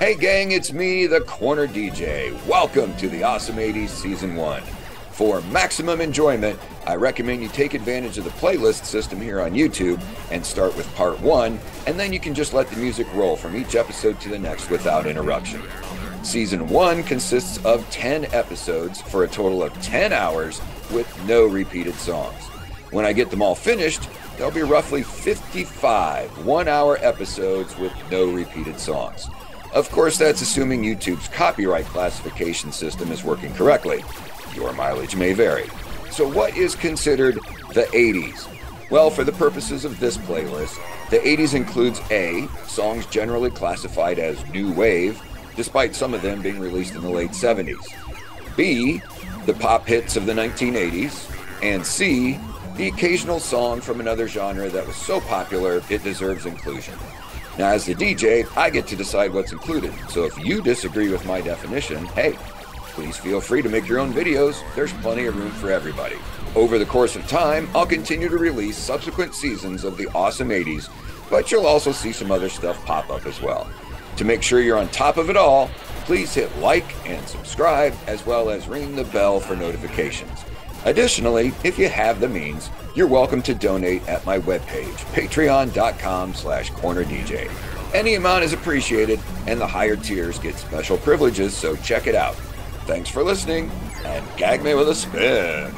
Hey, gang, it's me, the Corner DJ. Welcome to the Awesome 80s Season 1. For maximum enjoyment, I recommend you take advantage of the playlist system here on YouTube and start with part 1, and then you can just let the music roll from each episode to the next without interruption. Season 1 consists of 10 episodes for a total of 10 hours with no repeated songs. When I get them all finished, there'll be roughly 55 one hour episodes with no repeated songs. Of course, that's assuming YouTube's copyright classification system is working correctly. Your mileage may vary. So, what is considered the 80s? Well, for the purposes of this playlist, the 80s includes A, songs generally classified as new wave, despite some of them being released in the late 70s. B, the pop hits of the 1980s. And C, the occasional song from another genre that was so popular it deserves inclusion. Now, as the DJ, I get to decide what's included, so if you disagree with my definition, hey, please feel free to make your own videos. There's plenty of room for everybody. Over the course of time, I'll continue to release subsequent seasons of the awesome 80s, but you'll also see some other stuff pop up as well. To make sure you're on top of it all, please hit like and subscribe, as well as ring the bell for notifications. Additionally, if you have the means, you're welcome to donate at my webpage, patreon.com slash cornerdj. Any amount is appreciated, and the higher tiers get special privileges, so check it out. Thanks for listening, and gag me with a spin.